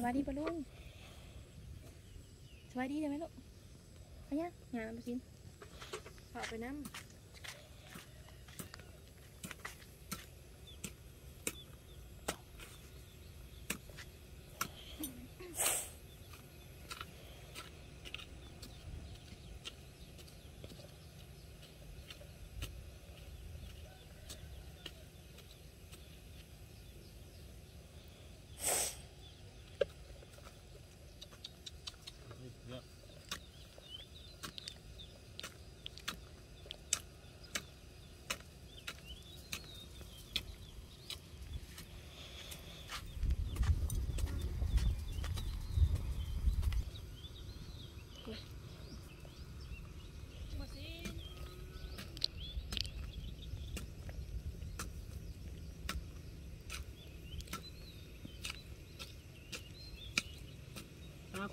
สวัสดีปะลุงสวัสดีใช่ไหมลูกไปเนี่ยงานไปกินขอไปน้ำ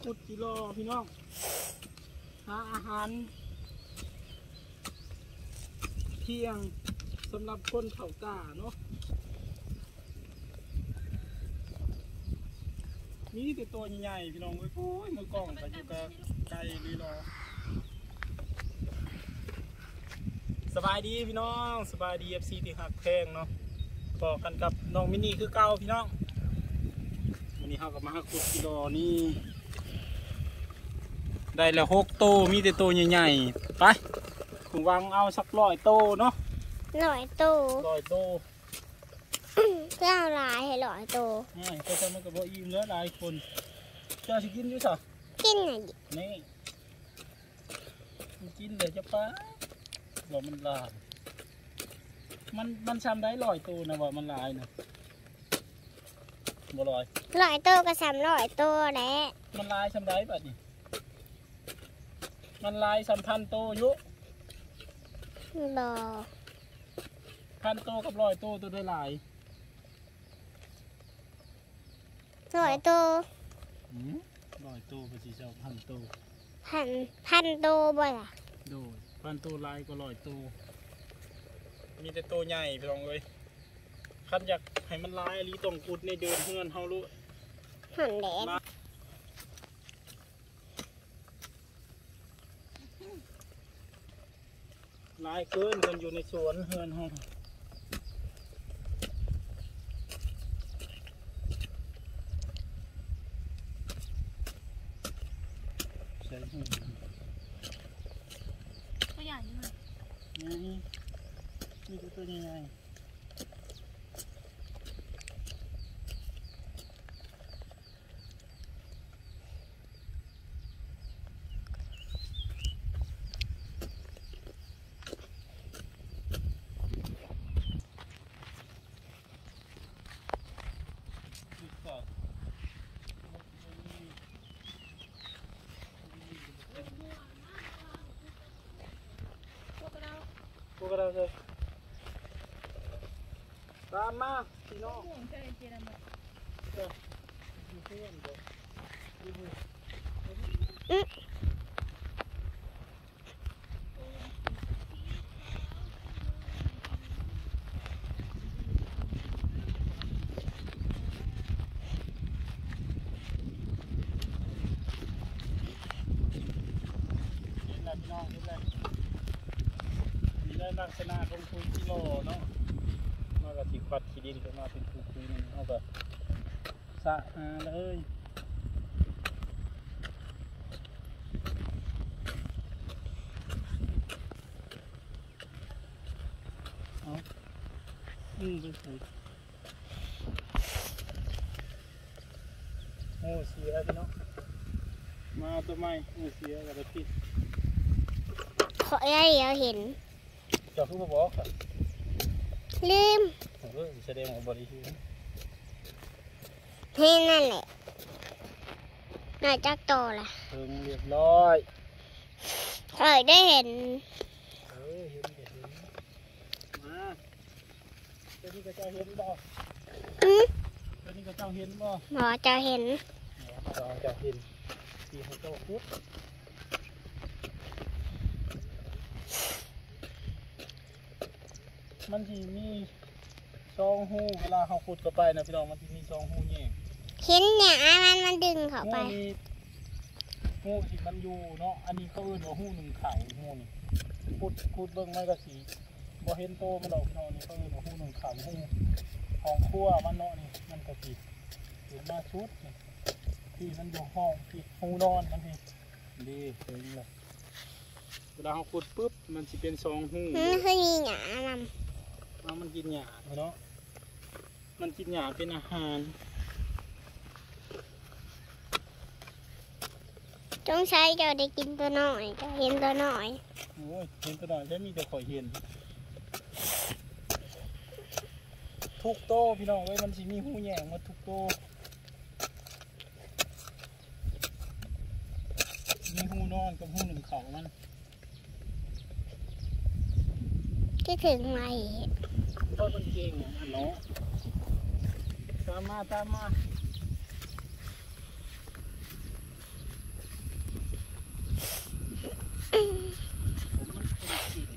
ขุดกิโลพี่น้อง หาอาหาร เที่ยงสำหรับคนเขาตาเนาะมีแต่ตัวใหญ่ๆพี่น้องเอ้ยโอ้ยมือกล้องก็อยู่กับไก่ลีรอสบายดีพี่น้องสบายดีเอฟซีที่หักแพงเนาะบอกกันกับน้องมินี่คือเก่าพี่น้องวันนี้เราก็มาหาคุดกิโลนี่ ได้แล้วหกโตวมีแต่โตวใหญ่ๆไปคุณวางเอาสักร้อยโตวเนาะหน่อยตู้ร้อยโตวเจ้าลายให้หน่อยตู้ง่ายก็จะมันก็บ่อิ่มแล้วหลายคนเจ้าสิกินอยู่สะกินหน่อยดินี่มันกินเดี๋ยวจะป้าบอกมันหลายมันมันซ้ำได้ร้อยโตวนะว่ามันหลายนะบ่ร้อย หน่อยตู้ก็สามหน่อยตู้แหละมันหลายซ้ำได้บัดนี้มันหลายซ้ำพันโตวอยู่บอพันโตวกับร้อยโตวตัวได้หลายหน่อยตู้อืมร้อยโตวก็สิเจ้าพันโตวพันพันตู้บ่ล่ะโดยพันตัวลายก็ลอยตัวมีแต่ตัวใหญ่พี่น้องเอ้ยคันอยากให้มันลายอหลีต้องกุดในเดินเฮือนเฮารู้ หันแดดลายเกินมันอยู่ในสวนเฮือนเฮาใช่ไหมตัวใหญ่นี่มันนี่นี่ตัวใหญ่ พวกเราเลยตามมาพี่น้อง ห่วงใจเจรมา อยู่เพื่อนเด้ออยู่เพื่อน เห็นแล้วพี่น้องเห็นแล้วมีได้ ลักษณะของคุยกิโลเนาะมากับสิปัดขีดินขึ้นมาเป็นคุยคุยนึงเอาแบบสะหาเลยเอาอืมไปคุยโอ้เสียพี่น้องมาเอาตัวใหม่โอ้เสียกับพี่ขอได้เดี๋ยวเห็น เจ้าคือบ่บอกอะลืมเออแสดงว่าบริสุทธิ์นี่นั่นแหละหน่อยจักโตล่ะเพิ่งเรียบร้อยคอยได้เห็นเออเห็นเห็นมาเจ้านี่ก็เจ้าเห็นบ่อือเจ้านี่ก็เจ้าเห็นบ่หมอจะเห็นเจ้าเจ้าเห็นที่ให้เจ้าคุด มันที่มีซองหูเวลาเขาขุดเข้าไปนะพี่น้องมันที่มีซองหูแยกเห็นเนี่ยมันมันดึงเขาไปหูนี่หูที่มันอยู่เนาะอันนี้เขาเอิ้นว่าหูหนึ่งเข่าหูนี่พูดพูดเบิ่งมันก็สีบ่เห็นโตมันดอกเนาะนี่เขาเอิ้นว่าหูหนึ่งเข่าหูห้องครัวมันเนาะนี่มันก็สีเห็นมาชุดนี่ที่มันอยู่ห้องที่หูนอนมันนี่ดีเห็นเลยเวลาเขาขุดปุ๊บมันสิเป็นสองหู มันคือมีหยานำเอามันกินหญ้าเนาะ มันกินหญ้าเป็นอาหารจงใช้เจ้าได้กินตัวน้อยเจ้าเห็นตัวน้อยโอ้ยเห็นตัวหน่อยใช่มีแต่ข่อยเห็น ทุกโตพี่น้องเอ้ยมันสิมีหูแหย่งหมาทุกโตมีหูนอนกับหูหนึ่งเขามันคิดถึงไหม คนเก่งอะเนาะตามมาตามมา ผมมันเป็นจริง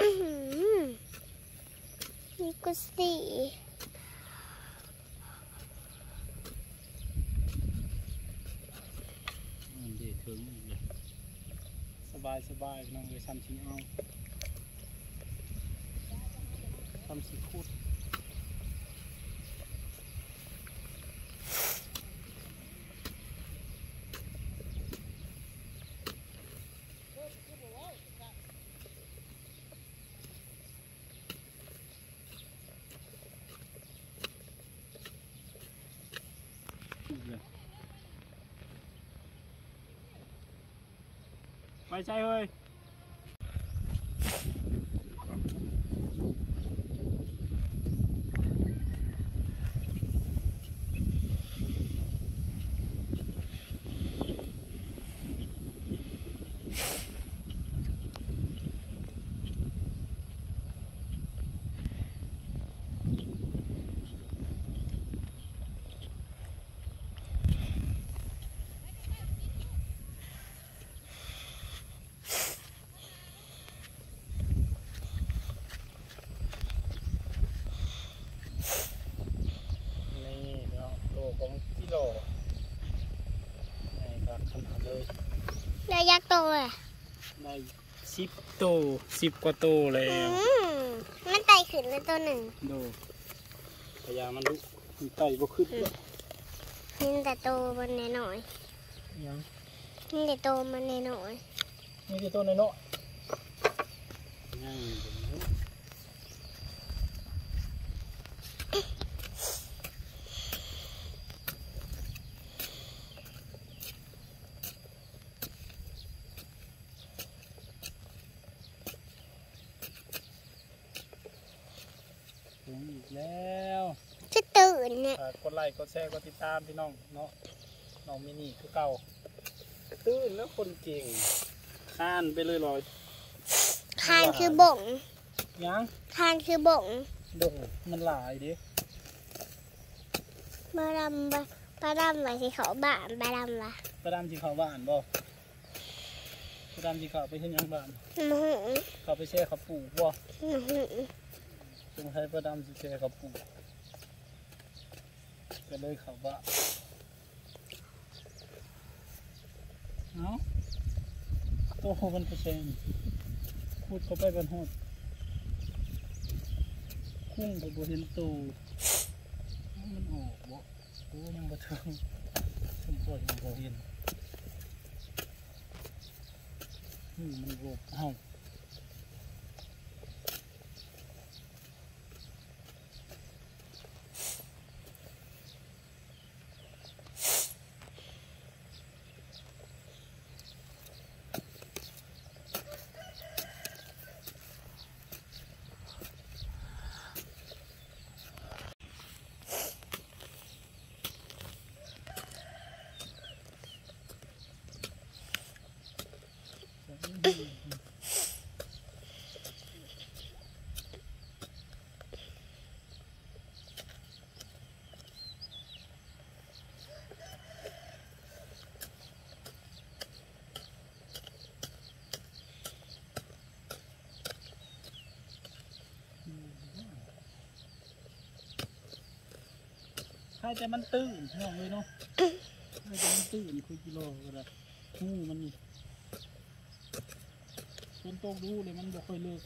อื้อหือนี่กุสี อืมเดี๋ยวถึงอีกเลย สบายสบายน้องเลยทำชิงเอาทำสีคูด ไปใจเฮ้ย นี่เนาะโลของกิโลนี่ครับขนาดเลย แล้วยักษ์โต อะในสิบโตสิบกว่าโตแล้อืวมมันไต่ขึ้นเลยตัวหนึ่งดูพยายามมันลุกมันไต่บ่ขึ้นเลยเห็นแต่โตมันน้อยยังๆเห็นแต่โตมันน้อยนี่คือตัวน้อยเนาะยังอยู่ถึงอีก แล้วๆจะตื่นเนี่ยฝากกดไลค์กดแชร์กดติดตามพี่น้องเนาะน้องมินี่คือเก่าตื่นแล้วคนเก่งข้านไปเลยลอยคานคือบ่งยังคานคือบ่งดงมันหลายดิบาดำบาบาดำไว้ที่เขาบ้านบาดำวะประดามจีเขาบ้านบ่ประดามจีเขาไปเห็นยังบ้านน้ำหูเขาไปแช่เขาปลูกบ่ น้ำหูสงสัยประดามจีแช่เขาปลูกก็เลยเขาบ้าเนาะโตมันไปแช่นี่พูดเข้าไปบันหดคุ้งไปบ่เห็นตูมันออกบ่โอ้ยังบ่ถึงสมบูรณ์ยังบ่เห็นอืมมันโรบเอ้า ให้แต่มันตื้นเนาไหลยเนาะให้แต่มันตื้นคุยกิโลก็ได้หูมันนี่ นตกดูเลยมันบ่ค่อยเลิก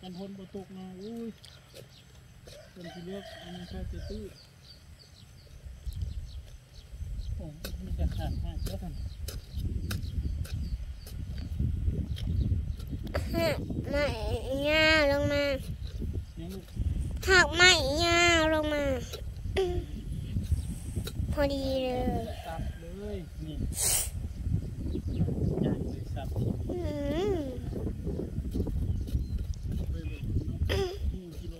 กันพนบ่ตกนะอุ้ยเป็นที่เลือกอันนี้แค่แต่ตื้นโอ้ยมันจะขาดมากแล้วกันหักไม้ยาลงมายังลูกหักไม้ยาลงมา พอดีเลยสับเลยนี่ใหญ่เลยสับ อืม เลยเลยเนาะหูกิโล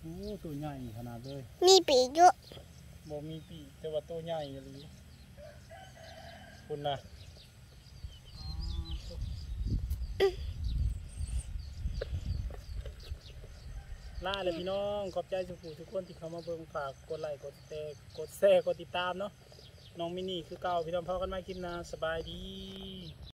โอ้ ตัวใหญ่ขนาดเลย มีปีกเยอะบ่มีปีกแต่ว่าตัวใหญ่เลยคุณนะล่าเลยพี่น้อง ขอบใจสุขุทุกคนที่เข้ามาเบิ่งฝากกดไลค์กดแชร์กดแชร์กดติดตามเนาะน้องมินี่คือเก่าพี่น้องพอกันมาคลิปหน้าสบายดี